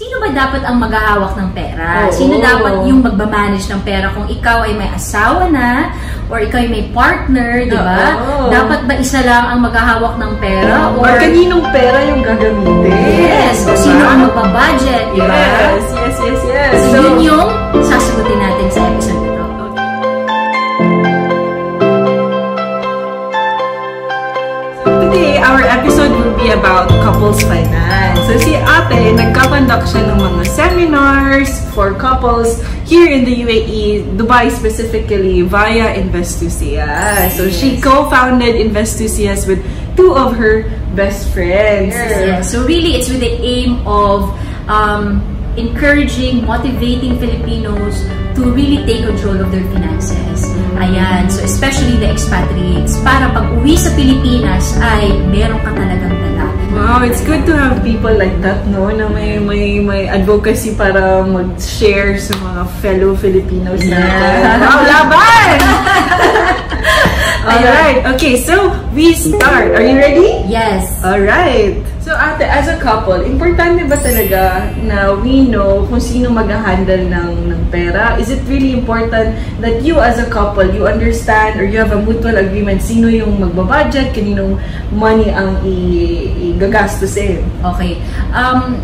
Sino ba dapat ang maghahawak ng pera? Oo. Sino dapat yung magbamanage ng pera kung ikaw ay may asawa na or ikaw ay may partner, di ba? Oo. Dapat ba isa lang ang maghahawak ng pera? Or kaninong pera yung gagamitin? Yes! O Diba? sino ang magbabudget, di ba? Yes, yes, yes, yes. So, yun yung sasagutin natin sa episode Today, our episode will be about couples finance. So si ate, nagkakonduct siya ng mga seminars for couples here in the UAE, Dubai specifically, via Investusia. So she Yes. co-founded Investusias with two of her best friends. Yeah. So really, it's with the aim of um, encouraging, motivating Filipinos to really take control of their finances. Ayan. So especially the expatriates. Para pag uwi sa Pilipinas ay meron ka talagang dala. Wow, it's good to have people like that, no? Na may, may, may advocacy para mag-share sa mga fellow Filipinos Yeah. natin. Wow, laban! Alright, okay, so we start. Are you ready? Yes. Alright. So ate, as a couple, importante ba talaga na we know kung sino mag-handle ng, ng pera? Is it really important that you as a couple, you understand or you have a mutual agreement sino yung magbabudget, kaninong money ang igagastusin? Okay. Um,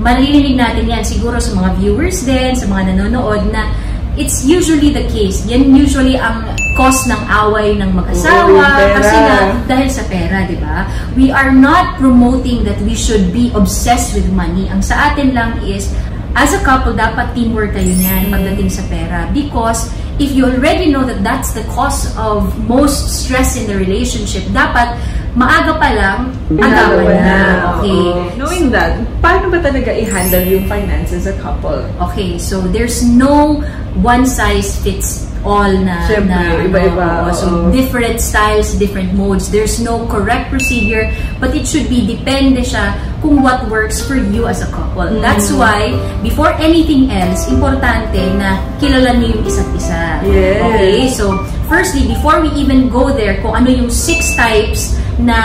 maririnig natin yan siguro sa mga viewers din, sa mga nanonood na it's usually the case. Yan usually ang cause ng away ng mag-asawa kasi nga dahil sa pera, di ba? We are not promoting that we should be obsessed with money. Ang sa atin lang is as a couple, dapat teamwork kayo niyan pagdating sa pera. Because if you already know that that's the cause of most stress in the relationship, dapat maaga pa lang, agawan na. Okay. Oo. Knowing that, paano ba talaga i-handle yung finance as a couple? Okay, so there's no one size fits all na Siyempre, na ano, iba-iba, oo. so oo. different styles, different modes. There's no correct procedure, but it should be depende siya kung what works for you as a couple. Mm. That's why before anything else, importante na kilala niyo yung isa't isa. Yes. Okay, so firstly, before we even go there, kung ano yung six types na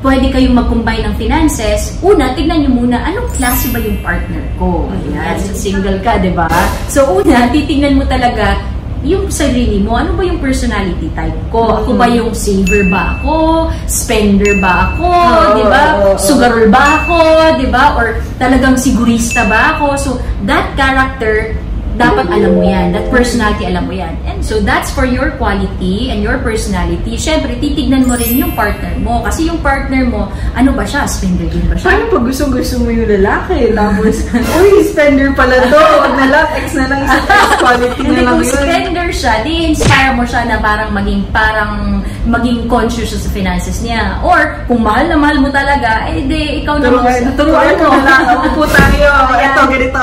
pwede kayong mag-combine ng finances, una, tignan nyo muna, anong klase ba yung partner ko? Ayan, so single ka, di ba? So una, titignan mo talaga yung sarili mo, ano ba yung personality type ko? Ako ba yung saver ba ako? Spender ba ako? Oo, di ba? Sugarer ba ako? Di ba? Or talagang sigurista ba ako? So, that character, dapat alam mo yan. That personality, alam mo yan. And so, that's for your quality and your personality. Siyempre, titignan mo rin yung partner mo. Kasi yung partner mo, ano ba siya? Spender din ba siya? Paano pag gusto-gusto mo yung lalaki? Tapos, uy, spender pala to. Wag na lang, ex na lang, isa quality na lang yun. Spender siya, di inspire mo siya na parang maging parang maging conscious sa finances niya. Or kung mahal na mahal mo talaga, eh di ikaw na Turuan, turuan mo lang. Upo tayo. Ito, ganito.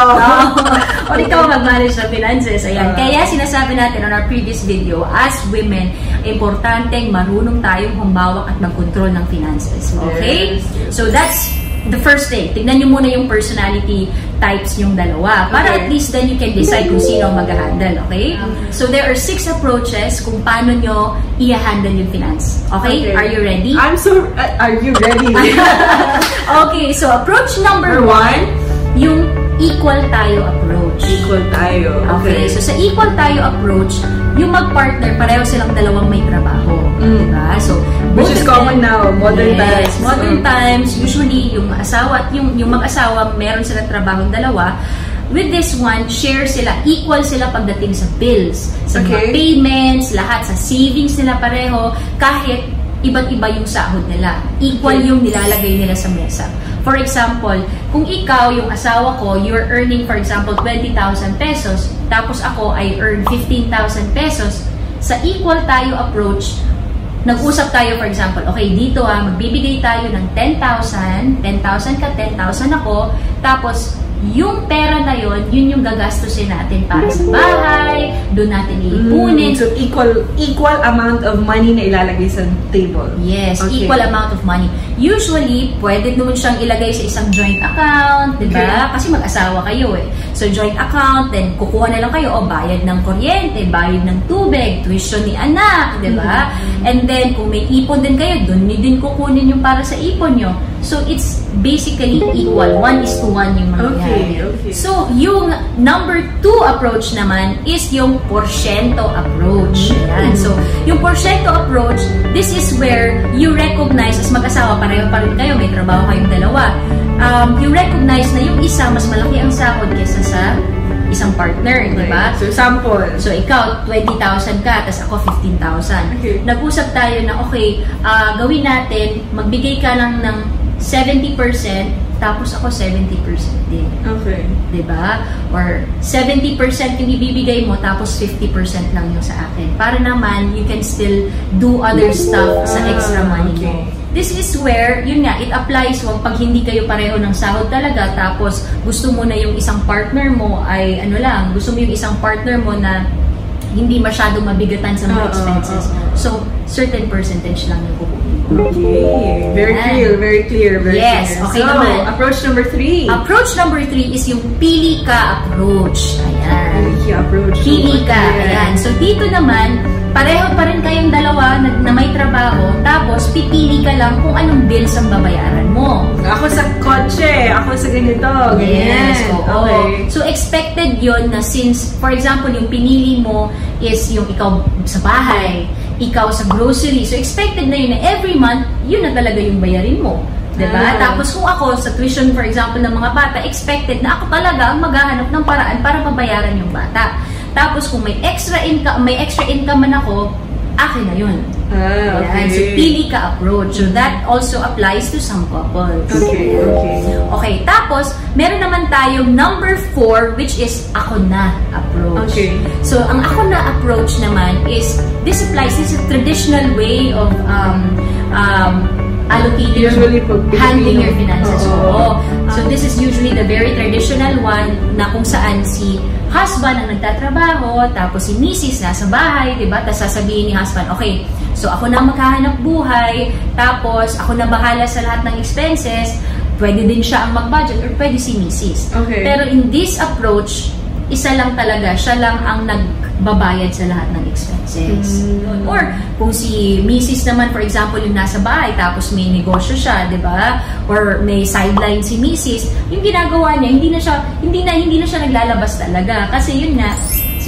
o ikaw mag-manage ng finances. Ayan. Ah. Kaya sinasabi natin on our previous video, as women, importanteng marunong tayong humawak at mag-control ng finances. Okay? Yes, yes. So that's the first thing. Tignan nyo muna yung personality types yung dalawa. Para Okay. at least then you can decide kung sino ang mag-handle. Okay? So there are six approaches kung paano nyo i-handle yung finance. Okay? Are you ready? I'm so, uh, are you ready? okay, so approach number one, yung equal tayo approach. Equal tayo. Okay, so sa equal tayo approach, yung mag-partner, pareho silang dalawang may trabaho. Mm. Diba? So, Which both is of common now, modern yes, times. modern Mm. times, usually yung asawa at yung, yung mag-asawa, meron silang trabaho dalawa. With this one, share sila, equal sila pagdating sa bills, sa mga Okay. payments, lahat sa savings nila pareho, kahit iba't iba yung sahod nila. Equal Okay. yung nilalagay nila sa mesa. For example, kung ikaw, yung asawa ko, you're earning, for example, 20,000 pesos, tapos ako, I earn 15,000 pesos, sa equal tayo approach, nag-usap tayo, for example, okay, dito ah, magbibigay tayo ng 10,000, 10,000 ka, 10,000 ako, tapos yung pera na yon yun yung gagastusin natin para sa bahay, doon natin iipunin. Mm, so equal equal amount of money na ilalagay sa table. Yes, Okay. equal amount of money. Usually, pwede naman siyang ilagay sa isang joint account, di ba? Okay. Kasi mag-asawa kayo eh. So, joint account, then kukuha na lang kayo, o bayad ng kuryente, bayad ng tubig, tuition ni anak, di ba? Mm-hmm. And then, kung may ipon din kayo, doon niyo din kukunin yung para sa ipon nyo. So, it's basically equal. One is to one yung mangyayari. Okay, okay. So, yung number two approach naman is yung porsyento approach. Ayan. So, yung porsyento approach, this is where you recognize, as mag-asawa, pareho pa rin kayo, may trabaho kayong dalawa. Um, you recognize na yung isa, mas malaki ang sahod kaysa sa isang partner, di ba? So, sample. So, ikaw, 20,000 ka, tapos ako 15,000. Okay. Nag-usap tayo na, okay, ah, gawin natin, magbigay ka lang ng 70%, tapos ako 70% din. Okay. 'di ba? Or 70% yung ibibigay mo tapos 50% lang yung sa akin. Para naman you can still do other stuff sa Ah, extra money mo. This is where, yun nga, it applies wag pag hindi kayo pareho ng sahod talaga tapos gusto mo na yung isang partner mo ay ano lang, gusto mo yung isang partner mo na hindi masyadong mabigatan sa mga expenses. So, certain percentage lang yung kukunin. Okay. Very clear, very clear, very Yes, clear. okay so, naman. approach number three. Approach number three is yung pili ka approach. Ayan. Pili approach. Pili ka. Ayan. So, dito naman, pareho pa rin kayong dalawa na, na may trabaho, tapos pipili ka lang kung anong bills ang babayaran mo. Ako sa kotse, ako sa ganito, ganyan. Yes, oo. Okay. So, expected yon na since, for example, yung pinili mo is yung ikaw sa bahay, ikaw sa grocery. So, expected na yun na every month, yun na talaga yung bayarin mo. Diba? Ah. Tapos kung ako, sa tuition, for example, ng mga bata, expected na ako talaga ang maghahanap ng paraan para mabayaran yung bata. Tapos kung may extra income, may extra income man ako, akin na yun. Ah, okay. Ayan. So, pili ka approach. So, that also applies to some couples. Okay, okay. Okay, tapos, meron naman tayong number four, which is ako na approach. Okay. So, ang ako na approach naman is, this applies, this is a traditional way of um, um, allocating, Usually handling your finances. Oo. Oo. So, this is usually the very traditional one na kung saan si husband ang nagtatrabaho, tapos si misis nasa bahay, di ba? Tapos sasabihin ni husband, okay, so ako na maghahanap buhay, tapos ako na bahala sa lahat ng expenses, pwede din siya ang mag-budget or pwede si misis. Okay. Pero in this approach, isa lang talaga, siya lang ang nagbabayad sa lahat ng expenses. Mm. Or kung si Mrs. naman, for example, yung nasa bahay, tapos may negosyo siya, di ba? Or may sideline si Mrs., yung ginagawa niya, hindi na siya, hindi na, hindi na siya naglalabas talaga. Kasi yun nga,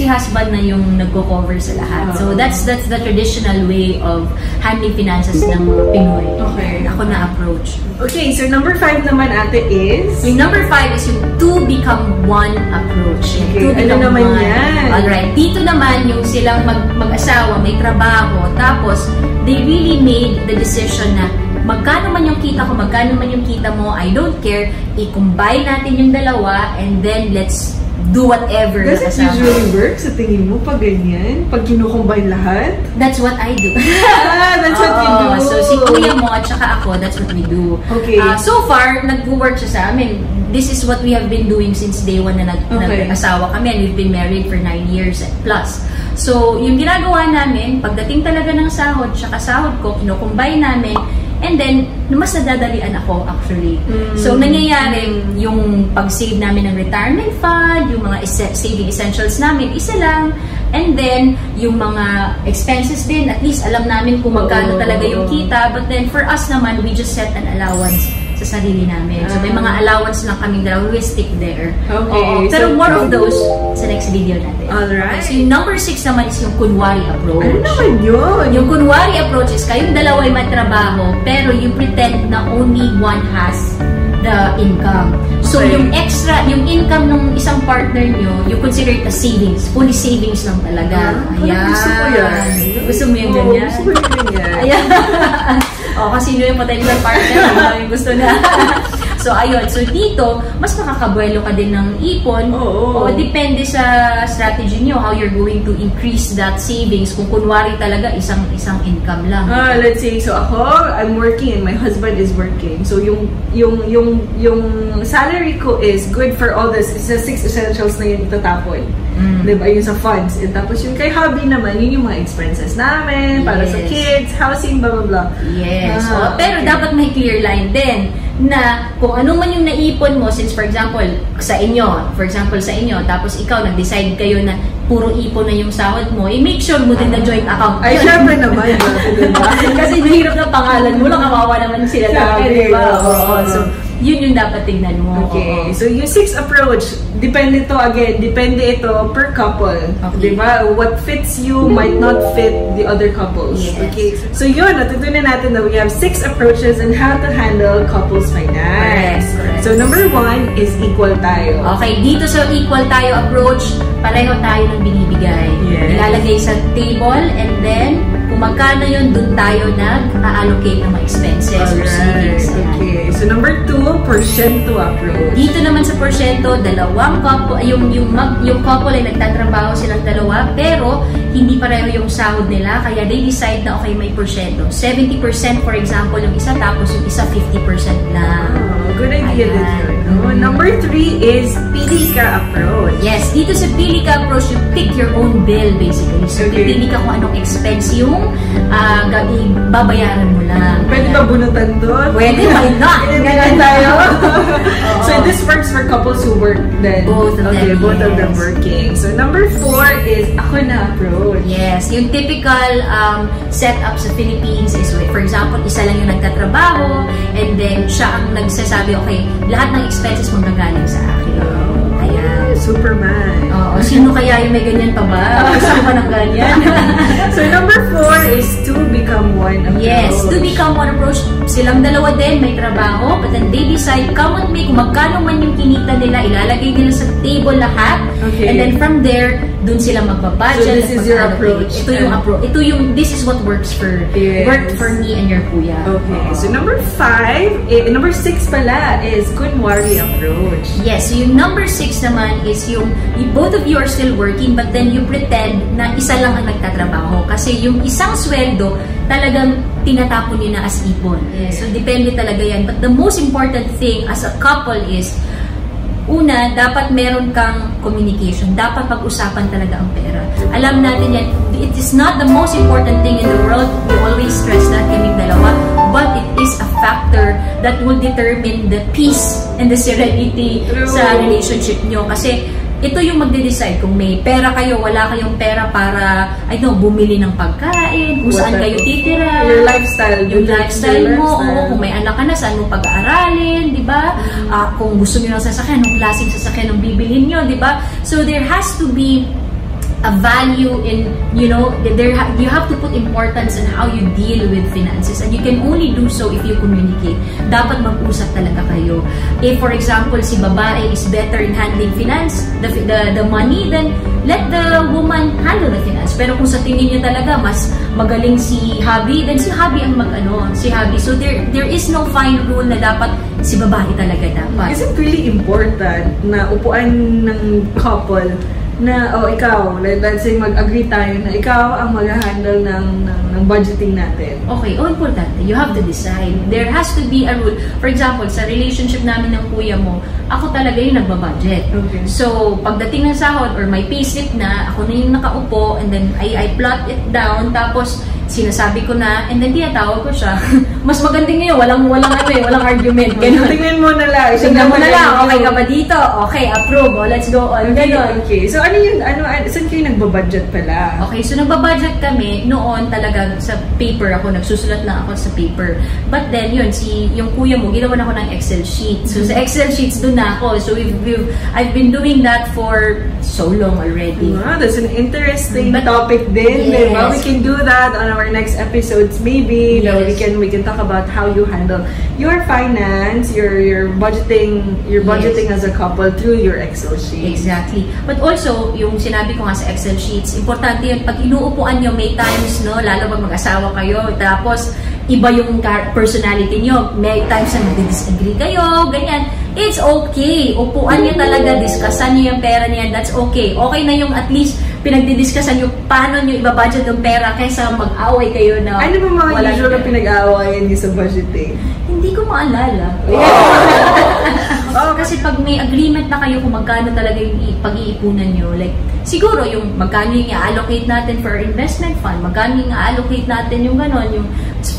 si husband na yung nagko-cover sa lahat. So, Oo. that's that's the traditional way of handling finances ng mga Pinoy. Okay. Ako na approach. Okay, so number five naman ate is? Yung number five is yung two become one approach. Okay, two ano naman one. yan? Alright. Dito naman yung silang mag, mag-asawa, may trabaho, tapos they really made the decision na magkano man yung kita ko, magkano man yung kita mo, I don't care, i-combine natin yung dalawa and then let's do whatever Does it nakasama. usually work sa tingin mo pag ganyan? Pag kinukombine lahat? That's what I do. ah, that's what you do. So, si kuya mo at saka ako, that's what we do. Okay. Ah, so far, nag-work siya sa amin. This is what we have been doing since day one na nag- Okay. nag-asawa kami and we've been married for nine years plus. So, yung ginagawa namin, pagdating talaga ng sahod, tsaka sahod ko, kinukumbay namin, and then, mas nadadalian ako actually. Mm. So, nangyayari, yung pag-save namin ng retirement fund, yung mga esse- saving essentials namin, isa lang. And then, yung mga expenses din, at least alam namin kung magkano Oo. talaga yung kita. But then, for us naman, we just set an allowance sa sarili namin. So, may Ah. mga allowance lang kaming dalawa. We stick there. Okay, Oo. Pero so- more of those sa next video natin. Alright. So, yung number six naman is yung kunwari approach. Ano naman yun? Yung kunwari approach is kayong dalawa ay may trabaho, pero you pretend na only one has the income. So, Okay. yung extra, yung income ng isang partner nyo, you consider it as savings. Fully savings lang talaga. Ah, Ayan. Gusto ko yan. Gusto mo yung Oo, ganyan? gusto ko yung ganyan. Ayan. o, kasi sino yung potential partner, ano yung gusto na. so, ayun. So, dito, mas makakabuelo ka din ng ipon. Oo. O, depende sa strategy nyo, how you're going to increase that savings. Kung kunwari talaga, isang isang income lang. Ah, let's say, so ako, I'm working and my husband is working. So, yung, yung, yung, yung salary ko is good for all this. It's the six essentials na yun itatapon. Mm. Diba? Yung sa funds. And tapos yung kay hubby naman, yun yung mga expenses namin, para sa Yes. kids, housing, blah, blah, blah. Yes. Ah, O, pero okay. dapat may clear line din na kung ano man yung naipon mo, since for example, sa inyo, for example sa inyo, tapos ikaw nag-decide kayo na puro ipon na yung sahod mo, i-make sure mo din na joint account. Ay, syempre naman. Kasi mahirap na pangalan mo lang, kawawa naman sila Sabi, dati, di ba? oo. Oo. So, yun yung dapat tignan mo. Okay, Oo. so yung six approach, depende to again, depende ito per couple. Okay. Diba? What fits you might not fit the other couples. Yes. Okay, so yun, natutunan natin na we have six approaches on how to handle couples finance. Correct, correct. So number one is equal tayo. Okay, dito sa equal tayo approach, pareho tayo ng binibigay. Yes. Ilalagay sa table and then kung magkano yun, dun tayo nag-allocate ng mga expenses or savings. Okay, so number two, porsyento approach. Dito naman sa porsyento, dalawang couple, yung, yung, mag, yung couple ay nagtatrabaho silang dalawa, pero hindi pareho yung sahod nila, kaya they decide na okay, may porsyento. 70% for example yung isa, tapos yung isa 50% lang. Oh, good idea din yun. no? Mhm. Number three is pili ka approach. Yes, dito sa pili ka approach, you pick your own bill basically. So, Okay. pipili ka kung anong expense yung uh, babayaran mo lang. Pwede ba bunutan doon? Pwede, why not? Ganyan tayo. So this works for couples who work then. Both of okay, them, both of them yes. working. So number four is ako na approach. Yes, yung typical um, setup sa Philippines is, for example, isa lang yung nagtatrabaho and then siya ang nagsasabi, okay, lahat ng expenses manggagaling sa akin. Superman. Oo, sino kaya yung may ganyan pa ba? Ko pa ng ganyan. so number four is to become one approach. Yes, to become one approach, silang dalawa din may trabaho, but then they decide, come with me, kung magkano man yung kinita nila, ilalagay nila sa table lahat, Okay. and then from there, dun sila magbabudget. So this is your approach. Ito yung approach. Ito yung, this is what works for, Yes. worked for me and your kuya. Okay, so number five, eh, number six pala is kunwari approach. Yes, so yung number six naman is yung, yung both of you are still working but then you pretend na isa lang ang nagtatrabaho. Kasi yung isang sweldo, talagang tinatapon niyo na as ipon. So, depende talaga yan. But the most important thing as a couple is, una, dapat meron kang communication. Dapat pag-usapan talaga ang pera. Alam natin yan, it is not the most important thing in the world. We always stress that kaming dalawa. But it is a factor that will determine the peace and the serenity True. sa relationship nyo. Kasi ito yung magde-decide kung may pera kayo, wala kayong pera para, I don't know, bumili ng pagkain, kung saan kayo titira. Your lifestyle. Yung lifestyle Your mo, lifestyle. oo, kung may anak ka na, saan mo pag-aaralin, di ba? Ah, kung gusto niyo ng sasakyan, anong klaseng sasakyan ang bibilhin niyo, di ba? So there has to be a value in, you know, there you have to put importance in how you deal with finances and you can only do so if you communicate. Dapat mag-usap talaga kayo. If, for example, si babae is better in handling finance, the, the, the money, then let the woman handle the finance. Pero kung sa tingin niyo talaga mas magaling si hubby, then si hubby ang mag-ano, si hubby. So there there is no fine rule na dapat si babae talaga dapat. Is it really important na upuan ng couple na, oh, ikaw, let, let's say mag-agree tayo na ikaw ang mag-handle ng, ng, ng budgeting natin? Okay, oh, importante. You have to decide. There has to be a rule. For example, sa relationship namin ng kuya mo, ako talaga yung nagbabudget. Okay. So, pagdating ng sahod or may payslip na, ako na yung nakaupo and then I, I plot it down tapos sinasabi ko na and then tinatawag ko siya. Mas maganda ngayon, walang walang ano eh, walang argument. Ganun. Tingnan mo na lang. Tingnan mo na lang, okay ka ba? dito? Okay, approve. Oh, let's go on. Ganun. Okay. So, ano yun? Ano, ano, saan kayo nagbabudget pala? Okay, so nagbabudget kami noon talaga sa paper ako, nagsusulat lang ako sa paper. But then, yun, si, yung kuya mo, ginawa na ako ng Excel sheet. So, sa Excel sheets doon na ako. So, we've, we've, I've been doing that for so long already. Wow, that's an interesting But- topic din, Yes. diba? We can do that on our next episodes maybe. No, we Yes. can we can talk about how you handle your finance, your your budgeting, your Yes. budgeting as a couple through your Excel sheet. Exactly. But also, yung sinabi ko nga sa Excel sheets, importante yun, pag inuupuan nyo, may times, no, lalo pag mag-asawa kayo, tapos iba yung personality nyo, may times na nag-disagree kayo, ganyan. It's okay. Upuan nyo talaga, discussan nyo yung pera niyan, that's okay. Okay na yung at least pinagdidiscusan nyo paano nyo ibabudget yung pera kaysa mag-away kayo na Ano ba mga wala usual na na- pinag-aawayan niyo sa budgeting? Hindi ko maalala. Oh, Kasi pag may agreement na kayo kung magkano talaga yung pag-iipunan nyo, like, siguro yung magkano yung i-allocate natin for our investment fund, magkano yung i-allocate natin yung gano'n, yung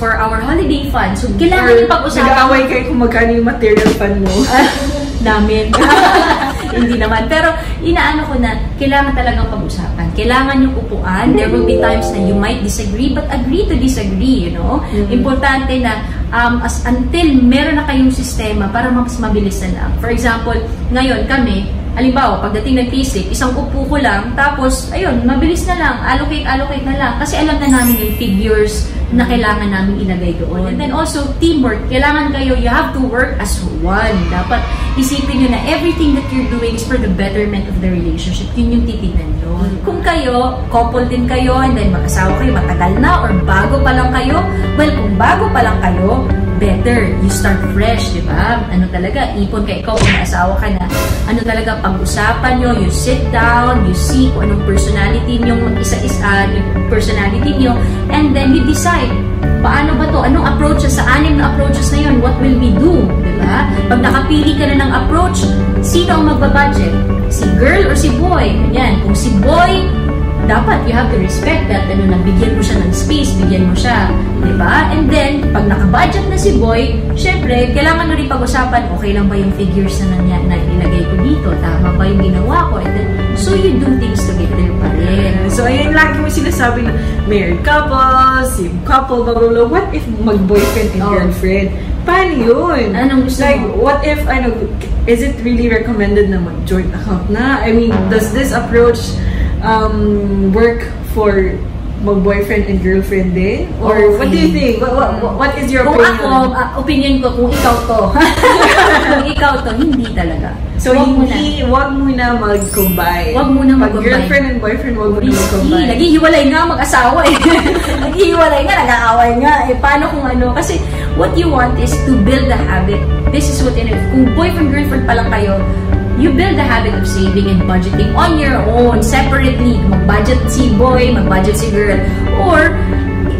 for our holiday fund. So, kailangan yung pag-usapan. Nag-aaway kayo kung magkano yung material fund mo. namin. Hindi naman. Pero inaano ko na, kailangan talagang pag-usapan. Kailangan yung upuan. There will be times na you might disagree, but agree to disagree, you know? Mm. Importante na um, as until meron na kayong sistema para mas mabilis na lang. For example, ngayon kami, Halimbawa, pagdating ng P-slip, isang upo ko lang, tapos, ayun, mabilis na lang, allocate, allocate na lang. Kasi alam na namin yung figures na kailangan namin ilagay doon. And then also, teamwork. Kailangan kayo, you have to work as one. Dapat isipin nyo na everything that you're doing is for the betterment of the relationship. Yun yung titignan nyo. Kung kayo, couple din kayo, and then mag-asawa kayo, matagal na, or bago pa lang kayo, well, kung bago pa lang kayo, better. You start fresh, di ba? Ano talaga, ipon ka ikaw kung may asawa ka na. Ano talaga, pag-usapan nyo, you sit down, you see kung anong personality nyo, mag-isa-isa, yung personality nyo, and then you decide, paano ba to? Anong approaches? Sa anim na approaches na yun, what will we do? Di ba? Pag nakapili ka na ng approach, sino ang magbabudget? Si girl or si boy? Ganyan. Kung si boy, dapat you have to respect that ano, nabigyan mo siya ng space, bigyan mo siya, di ba? And then, pag naka-budget na si boy, syempre, kailangan na rin pag-usapan, okay lang ba yung figures na, na, na ilagay ko dito? Tama ba yung ginawa ko? And then, so you do things together pa rin. So, ayun, lagi mo sinasabi na married couple, same couple, blah, blah, blah. What if mag-boyfriend and Oh. girlfriend? Paano yun? Anong gusto like, mo? what if, ano, is it really recommended na mag-joint account na? I mean, does this approach um, work for mag-boyfriend and girlfriend din? Or Okay. what do you think? What, what, what is your Kung opinion? ako, ah, opinion ko, kung ikaw to, kung ikaw to, hindi talaga. so, Wag mo na. hindi, wag muna mag-combine. Wag muna mag-combine. girlfriend and boyfriend, wag muna mag-combine. Naghihiwalay nga mag-asawa eh. Naghihiwalay nga, nag-aaway nga. Eh, paano kung ano? Kasi what you want is to build the habit. This is what it is. Kung boyfriend-girlfriend pa lang kayo, you build the habit of saving and budgeting on your own, separately. Mag-budget si boy, mag-budget si girl. Or,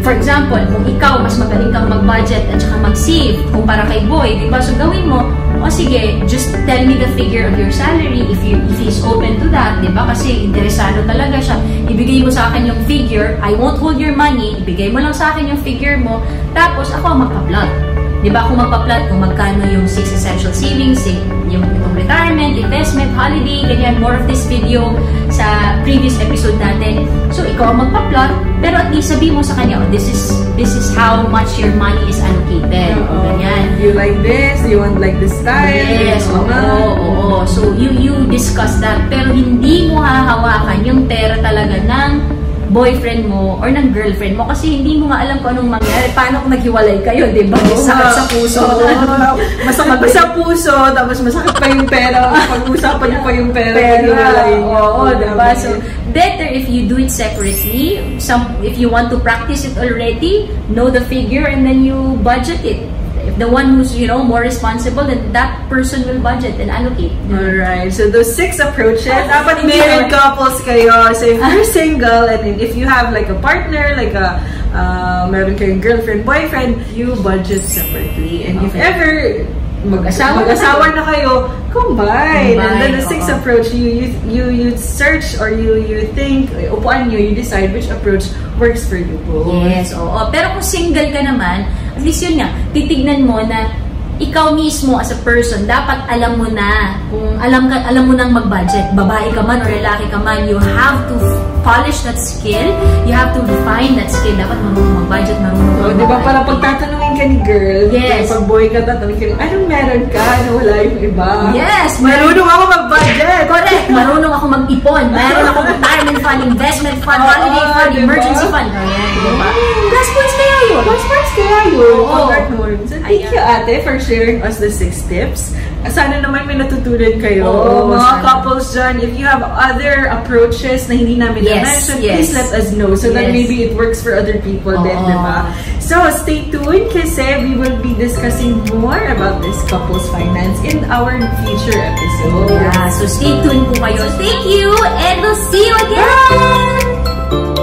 for example, kung ikaw, mas magaling kang mag-budget at saka mag-save kumpara kay boy, di ba? So, gawin mo, o sige, just tell me the figure of your salary if you if he's open to that, di ba? Kasi interesado talaga siya. Ibigay mo sa akin yung figure, I won't hold your money, ibigay mo lang sa akin yung figure mo, tapos ako magpa-plot. Di ba? Kung magpa-plot kung magkano yung six essential savings, yung, yung retirement, investment, holiday, ganyan, more of this video sa previous episode natin. So, ikaw ang magpa-plot, pero at least sabi mo sa kanya, oh, this is this is how much your money is allocated. Oo. Ganyan. You like this? You want like this style? Yes, Oo oo, oo. So, you, you discuss that. Pero hindi mo hahawakan yung pera talaga ng boyfriend mo or ng girlfriend mo kasi hindi mo nga alam kung anong mangyari. Paano kung naghiwalay kayo, di ba? Oo Sakit sa puso. Oo. masakit pa sa puso, tapos masakit pa yung pera. Pag-usapan pa yung pera. Pera. pag-iwalay niyo. Oo, diba? So, better if you do it separately. Some, if you want to practice it already, know the figure and then you budget it. If the one who's, you know, more responsible, then that person will budget and allocate. Alright, so those six approaches. Dapat Hindi married couples kayo. So if you're single and then if you have like a partner, like a uh, meron kayong girlfriend, boyfriend, you budget separately. And if Okay. ever mag-asawa, mag-asawa na kayo, combine. And then Combine, the sixth oo. approach, you, you you you search or you you think, upuan nyo, you decide which approach works for you both. Yes, oo. Pero kung single ka naman, at least yun nga, titignan mo na ikaw mismo as a person, dapat alam mo na, kung alam ka, alam mo nang mag-budget, babae ka man or lalaki ka man, you have to polish that skill, you have to refine that skill, dapat marunong mag-budget, marunong Oh, di ba para pag tatanungin ka ni girl, Yes. pag boy ka, tatanungin ka ni, anong meron ka na wala yung iba? Yes, Marunong ako mag-budget! Correct! Marunong ako mag-ipon. Meron ako retirement fund, investment fund, Oo, holiday fund, diba? emergency fund. Ayan, diba? Plus points kaya yun. Plus first kaya yun. Oo. So, thank Ayan. you ate for sharing us the six tips. Sana naman may natutunan kayo. Oo, mga sana. couples dyan, if you have other approaches na hindi namin Yes, na-mention, yes. please let us know so that Yes. maybe it works for other people din, Oo. di ba? So, stay tuned kasi we will be discussing more about this couples finance in our future episodes. Yeah, so stay tuned po kayo. Thank you and we'll see you again!